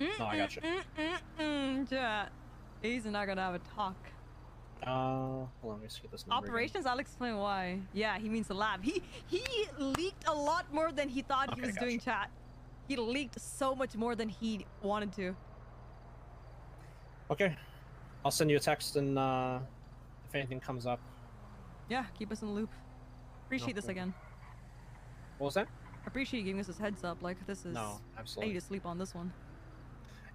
No, I mm, got you. Mm-mm-mm, chat. Mm. He's not gonna have a talk. Uh, hold on, let me see this number. again. Operations, I'll explain why. Yeah, he means the lab. He he leaked a lot more than he thought he Okay, was doing, chat. He leaked so much more than he wanted to. Okay, I'll send you a text and uh, if anything comes up. Yeah, keep us in the loop. Appreciate this Okay. again. What was that? Appreciate you giving us this heads up. Like this is. No, absolutely. I need to sleep on this one.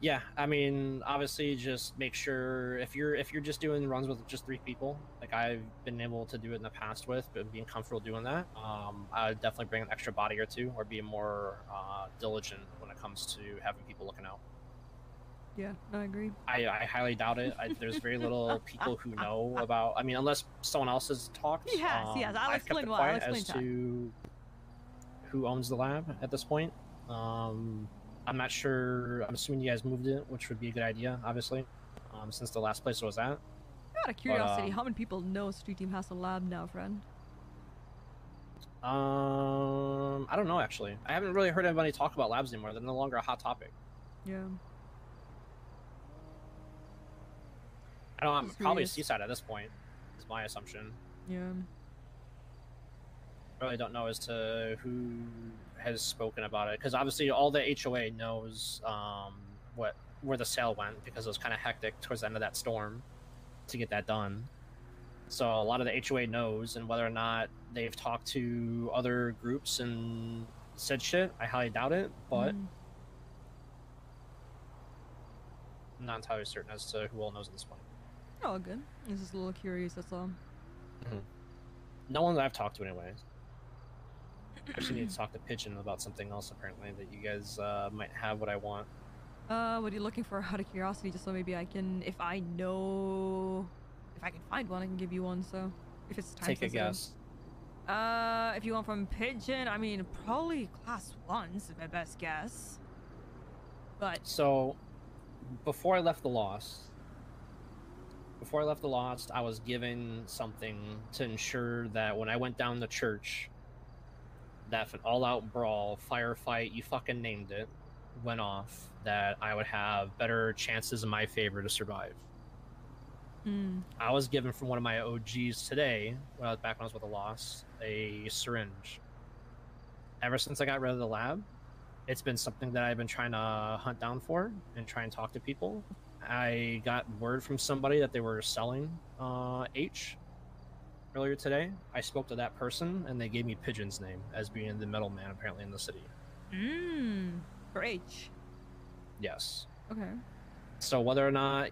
Yeah, I mean, obviously, just make sure if you're if you're just doing runs with just three people, like I've been able to do it in the past with, but being comfortable doing that, um, I would definitely bring an extra body or two, or be more uh, diligent when it comes to having people looking out. Yeah, I agree. I, I highly doubt it. I, there's very little people who know about. I mean, unless someone else has talked. Yes, um, yes, I'll I've explain why, I'll explain, as to who owns the lab at this point. Um, I'm not sure. I'm assuming you guys moved it, which would be a good idea, obviously, um, since the last place it was at. Out of curiosity, um, how many people know Street Team has a lab now, friend? Um, I don't know actually. I haven't really heard anybody talk about labs anymore. They're no longer a hot topic. Yeah. I don't. I'm Just probably curious. Seaside at this point. Is my assumption. Yeah. Really don't know as to who has spoken about it because obviously all the HOA knows um, what where the sale went because it was kind of hectic towards the end of that storm to get that done. So a lot of the HOA knows, and whether or not they've talked to other groups and said shit, I highly doubt it. But Mm. I'm not entirely certain as to who all knows at this point. Oh, good. I was just a little curious, that's all. No one that I've talked to, anyways. I actually need to talk to Pigeon about something else apparently that you guys uh, might have what I want. Uh, what are you looking for out of curiosity? Just so maybe I can, if I know, if I can find one, I can give you one. So, if it's time Take a guess. Uh, if you want from Pigeon, I mean, probably class one's my best guess. But So, before I left the Lost, before I left the Lost, I was given something to ensure that when I went down the church, that if an all-out brawl, firefight, you fucking named it, went off, that I would have better chances in my favor to survive. mm, I was given from one of my OGs today, when I was back when I was with a loss, a syringe. Ever since I got rid of the lab, it's been something that I've been trying to hunt down for and try and talk to people. I got word from somebody that they were selling uh, H earlier today. I spoke to that person and they gave me Pigeon's name as being the middleman apparently in the city. mm, for H. Yes. Okay. So whether or not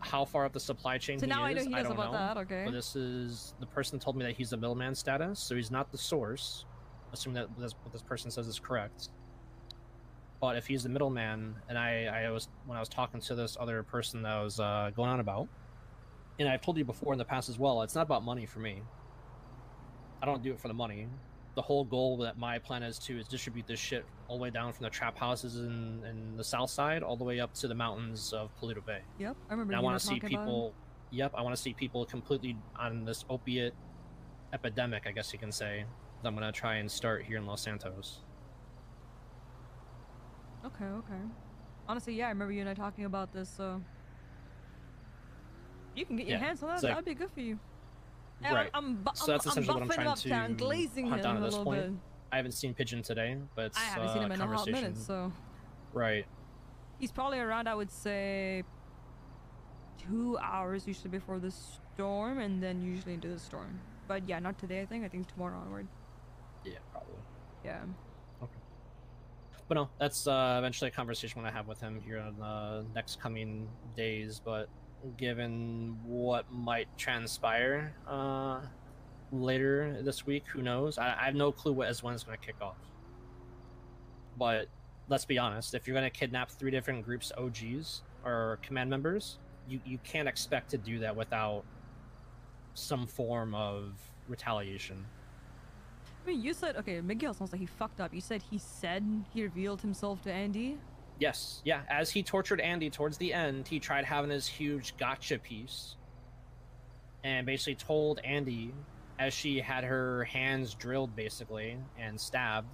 how far up the supply chain So he now is, I know he knows don't about know. that. Okay. But this is the person told me that he's a middleman status, so he's not the source. Assuming that this, what this person says is correct. But if he's the middleman, and I, I was when I was talking to this other person that I was uh, going on about, and I've told you before in the past as well, it's not about money for me. I don't do it for the money. The whole goal that my plan is to is distribute this shit all the way down from the trap houses in, in the south side all the way up to the mountains of Paleto Bay. Yep. I remember. And I want to see talking about people. Yep, I want to see people completely on this opiate epidemic. I guess you can say that I'm gonna try and start here in Los Santos. Okay. Okay. Honestly, yeah, I remember you and I talking about this. So you can get your Yeah, hands on that. like- That'd be good for you. And Right. I'm, I'm, So that's I'm, essentially what I'm trying to glazing hunt down at this point. bit. I haven't seen Pigeon today, but it's I haven't uh, seen him in a hot conversation. minute, so Right. he's probably around. I would say two hours usually before the storm, and then usually into the storm. But yeah, not today. I think. I think tomorrow onward. Yeah, probably. Yeah. Okay. But no, that's uh, eventually a conversation I'm gonna have with him here in the next coming days. But given what might transpire uh, later this week, who knows? I, I have no clue what as when it's gonna kick off. But let's be honest, if you're gonna kidnap three different groups, OGs or command members, you you can't expect to do that without some form of retaliation. I mean, you said okay. Miguel sounds like he fucked up. You said he said he revealed himself to Andy. Yes, yeah. As he tortured Andy towards the end, he tried having his huge gotcha piece and basically told Andy, as she had her hands drilled basically and stabbed,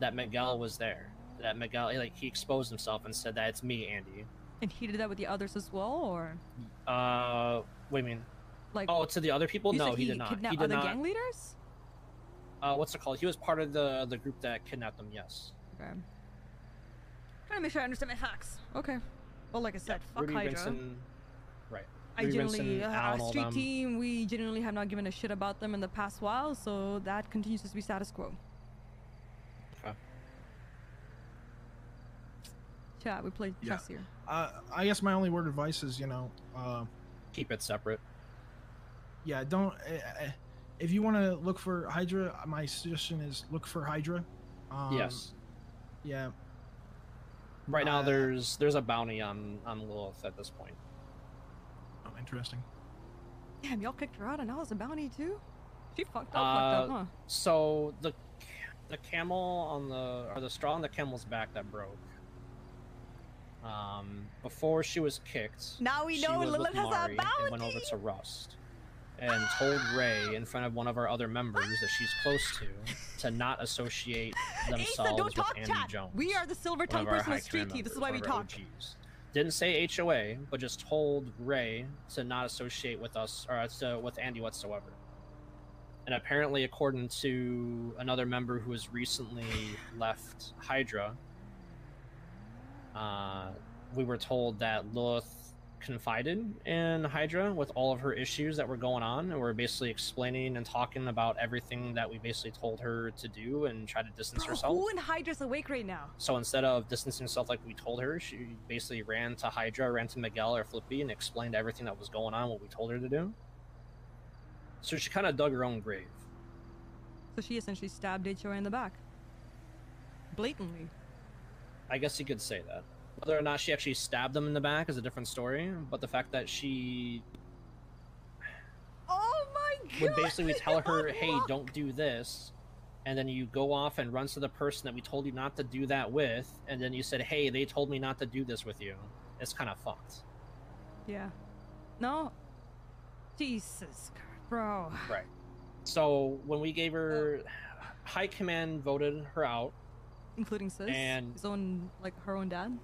that Miguel was there. that Miguel like he exposed himself and said that it's me, Andy. And he did that with the others as well, or Uh, what do you mean? like? Oh, to the other people? No, said he, did not. Kidnapped He did other not. gang leaders. Uh, what's it called? He was part of the the group that kidnapped them. Yes. Okay. Trying to make sure I understand my facts. Okay. Well, like I said, fuck Rudy Hydra. Vincent. Right. I Rudy generally, Vincent, uh, our street them. team, we generally have not given a shit about them in the past while, so that continues to be status quo. Okay. Chat, we play Yeah. chess here. Uh, I guess my only word of advice is, you know, uh, Keep it separate. yeah, don't. Uh, if you want to look for Hydra, my suggestion is look for Hydra. Um, yes. Yeah. Right now, uh, there's there's a bounty on on Lilith at this point. Oh, interesting. Damn, y'all kicked her out, and now it's a bounty too. She fucked up, Uh, fucked up, huh? So the the camel on the or the straw on the camel's back that broke. Um, before she was kicked, Now we know Lilith has a Mari and went over bounty! to Rust and told Ray in front of one of our other members that she's close to to not associate themselves Asa, with Andy. Jones. We are the silver tongue person of street team. This is why we one of our talk. OGs. Didn't say HOA, but just told Ray to not associate with us or to, with Andy whatsoever. And apparently, according to another member who has recently left Hydra, uh, we were told that Lilith confided in Hydra with all of her issues that were going on, and we're basically explaining and talking about everything that we basically told her to do and try to distance Bro, herself. who in Hydra's awake right now? So instead of distancing herself like we told her, she basically ran to Hydra, ran to Miguel or Flippy, and explained everything that was going on, what we told her to do. So she kind of dug her own grave. So she essentially stabbed HOA in the back. Blatantly. I guess you could say that. Whether or not she actually stabbed them in the back is a different story, but the fact that she Oh my god! would basically tell her, hey, don't do this, and then you go off and run to the person that we told you not to do that with, and then you said, hey, they told me not to do this with you. It's kind of fucked. Yeah. No. Jesus, bro. Right. So when we gave her, High Command voted her out. Including Sis. And- his own, like her own dad.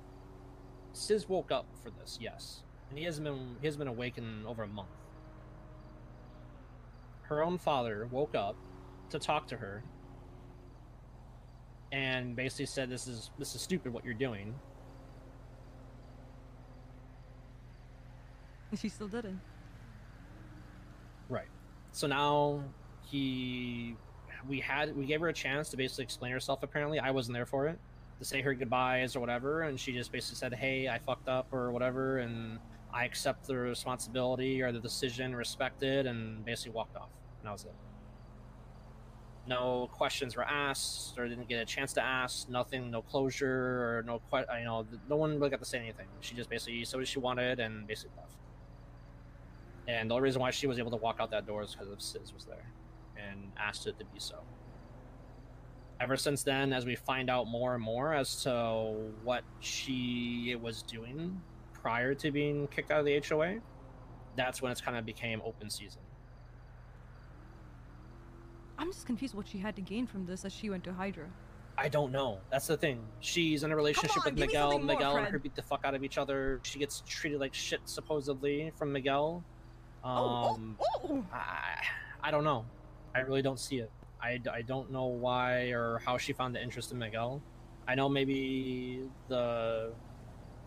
Sis woke up for this, yes, and he hasn't been he hasn't been awake in over a month. Her own father woke up to talk to her and basically said, "This is this is stupid what you're doing." And she still didn't. Right. So now he we had we gave her a chance to basically explain herself apparently. I wasn't there for it. To say her goodbyes or whatever, and she just basically said, Hey, I fucked up or whatever and I accept the responsibility or the decision, respected, and basically walked off. And that was it. No questions were asked, or didn't get a chance to ask. Nothing, no closure, or no que- You know, no one really got to say anything. She just basically said what she wanted and basically left. And the only reason why she was able to walk out that door is because of Sis was there and asked it to be so. Ever since then, as we find out more and more as to what she was doing prior to being kicked out of the HOA, that's when it's kind of became open season. I'm just confused what she had to gain from this as she went to Hydra. I don't know. That's the thing. She's in a relationship on, with me Miguel. more, Miguel and her beat the fuck out of each other. She gets treated like shit supposedly from Miguel. Um, oh, oh, oh. I, I don't know. I really don't see it. I, I don't know why or how she found the interest in Miguel. I know maybe the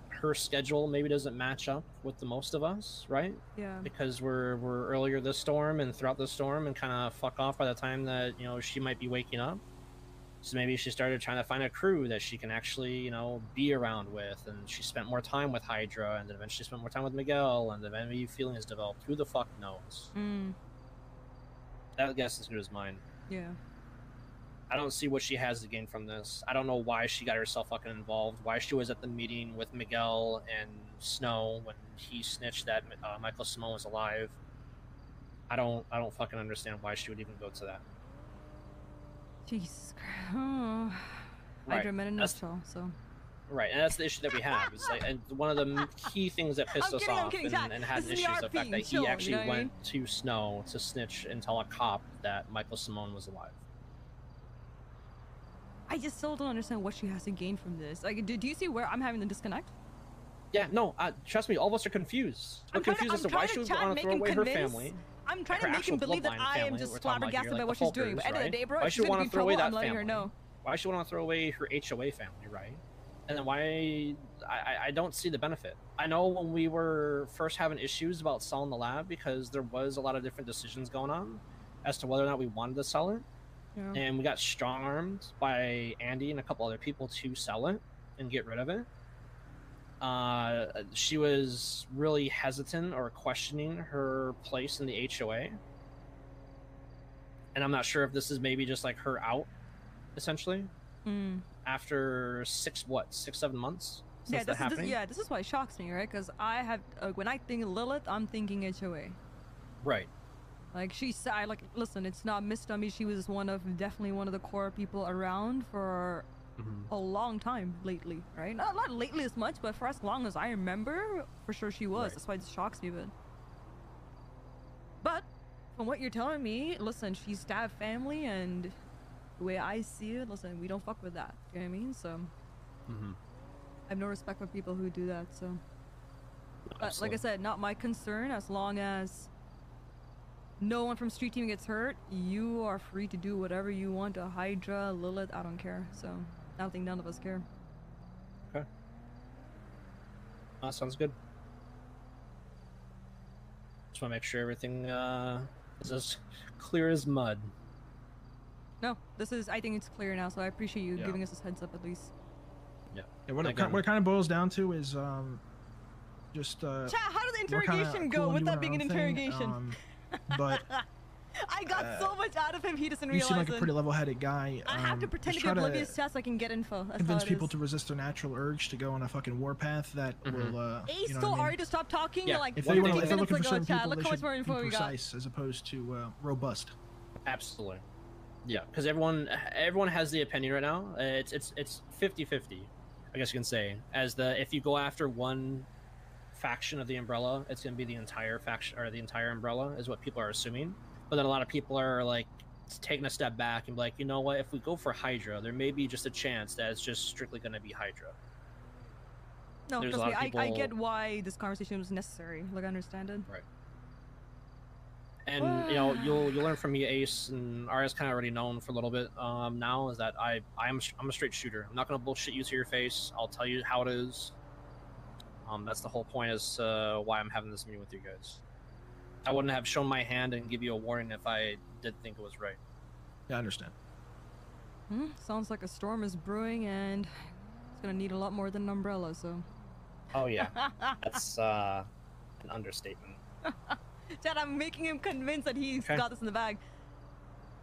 her schedule maybe doesn't match up with the most of us, right? Yeah. Because we're we're earlier this storm and throughout the storm and kind of fuck off by the time that you know she might be waking up. So maybe she started trying to find a crew that she can actually you know be around with, and she spent more time with Hydra, and then eventually spent more time with Miguel, and then maybe feelings developed. Who the fuck knows? Mm, That guess is good as mine. Yeah. I don't see what she has to gain from this. I don't know why she got herself fucking involved. Why she was at the meeting with Miguel and Snow when he snitched that uh, Michael Simone was alive. I don't. I don't fucking understand why she would even go to that. Jesus Christ. Oh. Right. Hydra met in a nutshell, so. Right, and that's the issue that we have. Is like, and one of the key things that pissed I'm us kidding, off kidding, and, and had This is issues the the fact that he chill, you actually know what I went to Snow to snitch and tell a cop that Michael Simone was alive. I just still don't understand what she has to gain from this. Like, do, do you see where I'm having the disconnect? Yeah, no, uh, trust me, all of us are confused. We're I'm trying to- confused as to why she would want to make throw him away her family. I'm trying to make him believe that I am just flabbergasted here, by like what she's doing. But the end of the day, bro, Why gonna wanna be throw away trouble. I'm that letting her family? know. Why should want to throw away her HOA family, right? And then why I, I don't see the benefit. I know when we were first having issues about selling the lab because there was a lot of different decisions going on as to whether or not we wanted to sell it, Yeah. and we got strong armed by Andy and a couple other people to sell it and get rid of it. Uh, she was really hesitant or questioning her place in the HOA. And I'm not sure if this is maybe just like her out, essentially, Mm. After six, what, six, seven months since Yeah, this is, this, yeah, this is why it shocks me, right? Because I have, uh, when I think Lilith, I'm thinking HOA. Right. Like she's, I like, listen, it's not Miss Dummy. She was one of, definitely one of the core people around for Mhm. a long time lately, right? Not, not lately as much, but for as long as I remember, for sure she was. Right. That's why it shocks me but. But from what you're telling me, listen, she's stabbed family, and the way I see it, listen, we don't fuck with that. You know what I mean? So Mhm. I have no respect for people who do that. So, but like I said, not my concern. As long as no one from Street Team gets hurt, you are free to do whatever you want to Hydra, Lilith. I don't care. So I don't think none of us care. Uh, sounds good. Just want to make sure everything uh, is as clear as mud. No, this is. I think it's clear now. So I appreciate you Yeah. giving us this heads up at least. Yeah, what, it, Again- what it kind of boils down to is um, just uh, Chat, how did the we're kinda interrogation go and with that being an interrogation? um, but I got uh, so much out of him. He doesn't you realize seem like a pretty level-headed guy. I have to um, pretend to be try oblivious just so I can get info. That's convince people to resist their natural urge to go on a fucking warpath that Mhm. will. Uh, Ace you know told I mean? Ari to stop talking. Yeah, Like If they thing- want, if they're minutes looking for ago, certain chat. people, Look they should be info precise as opposed to uh, robust. Absolutely. Yeah, because everyone everyone has the opinion right now. It's it's it's 50-50, I guess you can say. As the if you go after one faction of the umbrella, it's going to be the entire faction or the entire umbrella is what people are assuming. But then a lot of people are like taking a step back and be like, you know what? If we go for Hydra, there may be just a chance that it's just strictly going to be Hydra. No, There's trust me. of I, I get why this conversation was necessary. Like I understand it. And you know you'll you'll learn from me ace and Arya's kind of already known for a little bit um now is that i i'm i'm a straight shooter i'm not gonna bullshit you to your face i'll tell you how it is um that's the whole point as uh why i'm having this meeting with you guys i wouldn't have shown my hand and give you a warning if i did think it was right Yeah, I understand. Hmm? Sounds like a storm is brewing, and it's gonna need a lot more than an umbrella. So. oh yeah that's uh an understatement Chad, I'm making him convinced that he's Okay. got this in the bag.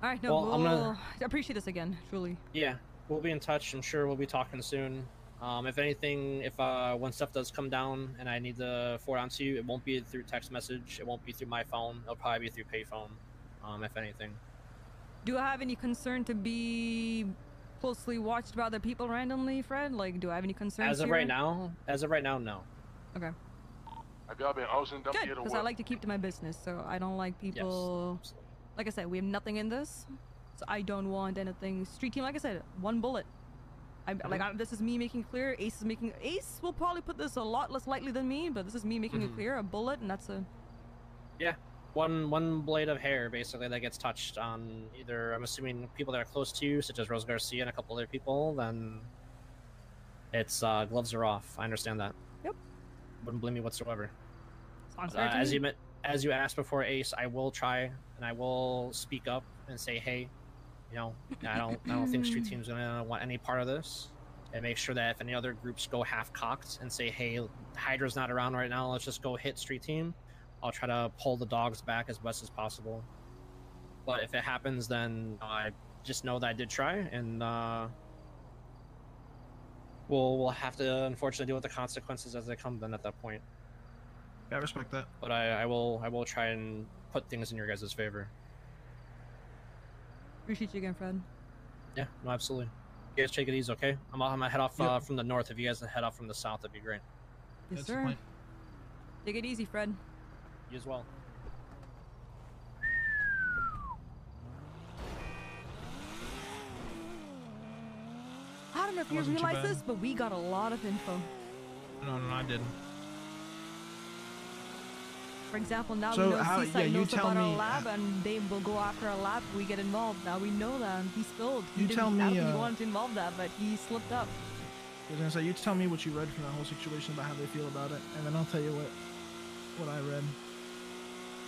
All right, no, Well, I'm gonna- we'll- I appreciate this again, truly. yeah we'll be in touch i'm sure we'll be talking soon um, if anything if uh, when stuff does come down and i need to forward on to you it won't be through text message it won't be through my phone it'll probably be through payphone um, if anything Do I have any concern to be closely watched by other people randomly, Fred? Like, do I have any concerns? as of here? right now as of right now no Okay. Have y'all been ocean dump Good, because? I like to keep to my business, so I don't like people. absolutely. Like I said, we have nothing in this, so I don't want anything. Street team, like I said, one bullet. I like I, this is me making clear. Ace is making. Ace will probably put this a lot less lightly than me, but this is me making it Mhm. clear. A bullet, and that's a. Yeah, one one blade of hair basically that gets touched on either i'm assuming people that are close to you such as rose garcia and a couple other people then it's uh gloves are off i understand that Yep. Wouldn't blame me whatsoever Sounds Uh, as you as you asked before, Ace, I will try and I will speak up and say, hey, you know, I don't, I don't think Street Team's gonna want any part of this, and make sure that if any other groups go half cocked and say, hey, Hydra's not around right now, let's just go hit Street Team, I'll try to pull the dogs back as best as possible. But if it happens, then I just know that I did try, and uh, we'll we'll have to unfortunately deal with the consequences as they come. Then at that point Yeah, I respect that. but I, I will I will try and put things in your guys' favor. Appreciate you again, Fred. Yeah, no, absolutely. You guys take it easy, okay? I'm, I'm gonna head off Yep. uh, from the north. If you guys head off from the south, that'd be great. Yes, That's sir. Take it easy, Fred. You as well. Know if you realize this, but we got a lot of info. No, no, I didn't. For example, now So we know how- Seaside yeah, you knows tell about our me, lab, uh, and they will go after our lab if we get involved. Now we know that. He spilled. He You didn't, tell me, think he uh, wanted to involve that, but he slipped up. I was gonna say, you tell me what you read from that whole situation about how they feel about it, and then I'll tell you what what I read.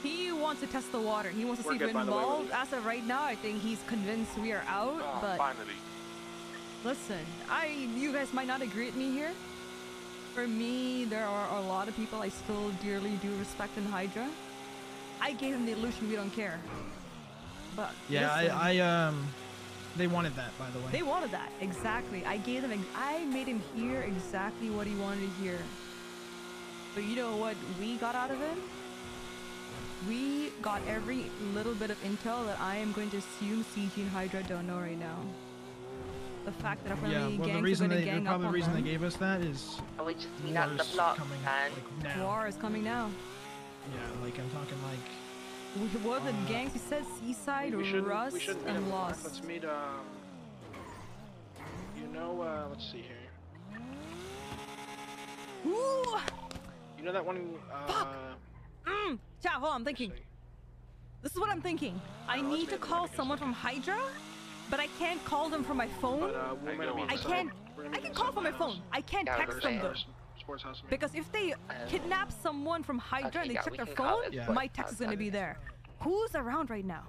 He wants to test the water. He wants to We're see if we're by the way, involved. Willie. As of right now, I think he's convinced we are out. Ah, but finally. Listen, I you guys might not agree with me here. For me, there are a lot of people I still dearly do respect in Hydra. I gave him the illusion we don't care. But Yeah, listen, I, I um, they wanted that, by the way. They wanted that exactly. I gave them. I made him hear exactly what he wanted to hear. But you know what we got out of it? We got every little bit of intel that I am going to assume CG and Hydra don't know right now. The fact that yeah, apparently well, the gangs reason are going they, to the gang up probably on reason they gave us that is And we just meet at the war's block coming and like now. War is coming now. Yeah, like I'm talking like We, what are the Uh, gangs? He said Seaside, we shouldn't, Rust, we shouldn't and at the park. Lost. Let's meet, um, you know, uh, let's see here. Ooh! You know that one, uh, Fuck. Mm, chat, hold on, I'm thinking. This is what I'm thinking. I Uh, need to call someone from Hydra, but I can't call them from my phone. But, uh, we're I gonna go meet on. I can't- I can call from my phone. I can't Yeah, text them though. Thursday. Sports house. meeting. Because if they kidnap someone from Hydra Okay, and they yeah, check their phone, Yeah. my text is gonna be there. Who's around right now?